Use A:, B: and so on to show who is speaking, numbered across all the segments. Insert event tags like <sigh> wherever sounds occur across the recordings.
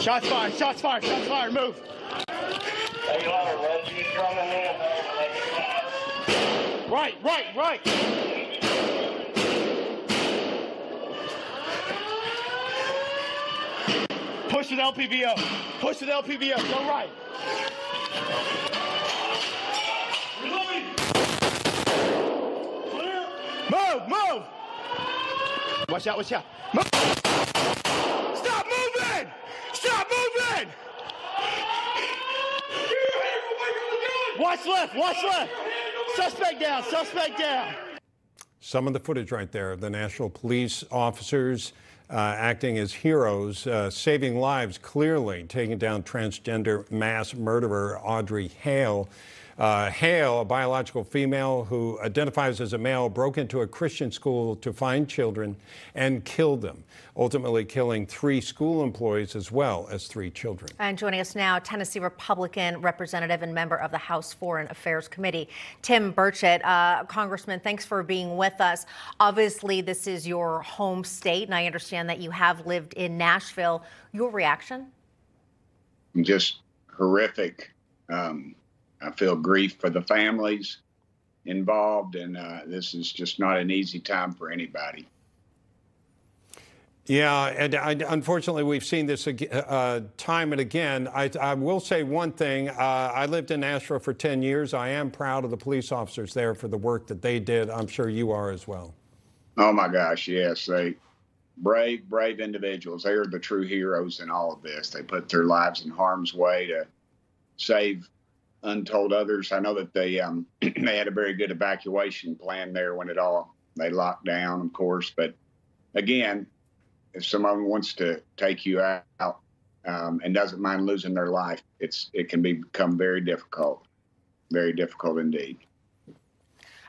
A: Shots fired, shots fired, shots fired, move. Right, right, right. Push with LPVO. Push with LPVO. Go right. Move, move. Watch out, watch out. Move. Stop moving! Watch left, watch left. Suspect down, suspect down.
B: Some of the footage right there the Nashville Police officers acting as heroes, uh, saving lives clearly, taking down transgender mass murderer Audrey Hale. Uh, Hale, a biological female who identifies as a male, broke into a Christian school to find children and killed them, ultimately killing three school employees as well as three children.
C: And joining us now, Tennessee Republican representative and member of the House Foreign Affairs Committee, Tim Burchett. Uh, Congressman, thanks for being with us. Obviously, this is your home state, and I understand that you have lived in Nashville. Your reaction?
D: Just horrific. Um, I feel grief for the families involved, and uh, this is just not an easy time for anybody.
B: Yeah, and I, unfortunately, we've seen this uh, time and again. I, I, will say one thing. Uh, I lived in Nashville for 10 years. I am proud of the police officers there for the work that they did. I'm sure you are as well.
D: Oh, my gosh, yes. They brave, brave individuals. They are the true heroes in all of this. They put their lives in harm's way to save untold others. I know that they um, <clears throat> they had a very good evacuation plan there when it all they locked down, of course. But again, if someone wants to take you out um, and doesn't mind losing their life, it's it can be, become very difficult, very difficult indeed.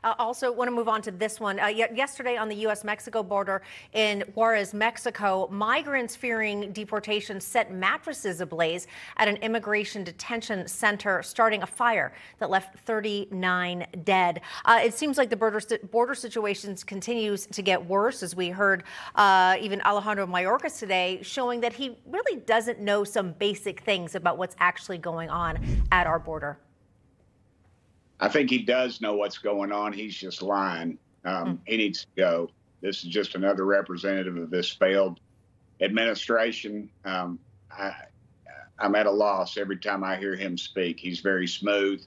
C: Uh, also, want to move on to this one. Uh, yesterday on the U.S. Mexico border in Juarez, Mexico, migrants fearing deportation set mattresses ablaze at an immigration detention center, starting a fire that left 39 dead. Uh, it seems like the border, border situation continues to get worse, as we heard uh, even Alejandro Mayorkas today, showing that he really doesn't know some basic things about what's actually going on at our border.
D: I think he does know what's going on. He's just lying. Um, mm. He needs to go. This is just another representative of this failed administration. Um, I, I'm at a loss every time I hear him speak. He's very smooth,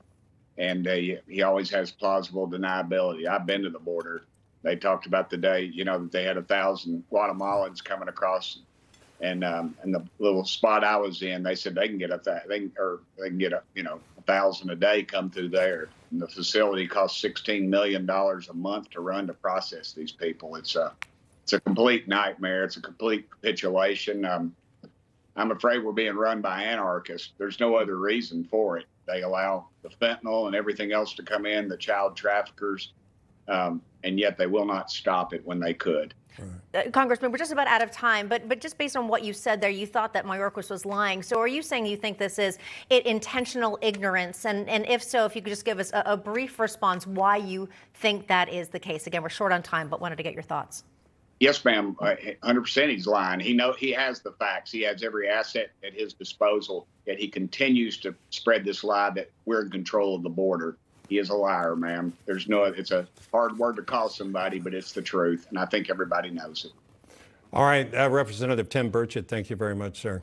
D: and uh, he always has plausible deniability. I've been to the border. They talked about the day, you know, that they had a thousand Guatemalans coming across, and um, and the little spot I was in, they said they can get a th- they can, or they can get a you know a thousand a day come through there. And the facility costs $16 million a month to run to process these people. It's a, it's a complete nightmare. It's a complete capitulation. Um, I'm afraid we're being run by anarchists. There's no other reason for it. They allow the fentanyl and everything else to come in, the child traffickers, um, and yet they will not stop it when they could.
C: Right. Uh, Congressman, we're just about out of time, but but just based on what you said there, you thought that Mayorkas was lying. So are you saying you think this is it, intentional ignorance? And and if so, if you could just give us a, a brief response why you think that is the case. Again, we're short on time, but wanted to get your thoughts.
D: Yes, ma'am. 100% he's lying. He know he has the facts. He has every asset at his disposal. Yet he continues to spread this lie that we're in control of the border he is a liar, ma'am. There's no, it's a hard word to call somebody, but it's the truth. And I think everybody knows it.
B: All right. Uh, Representative Tim Burchett, thank you very much, sir.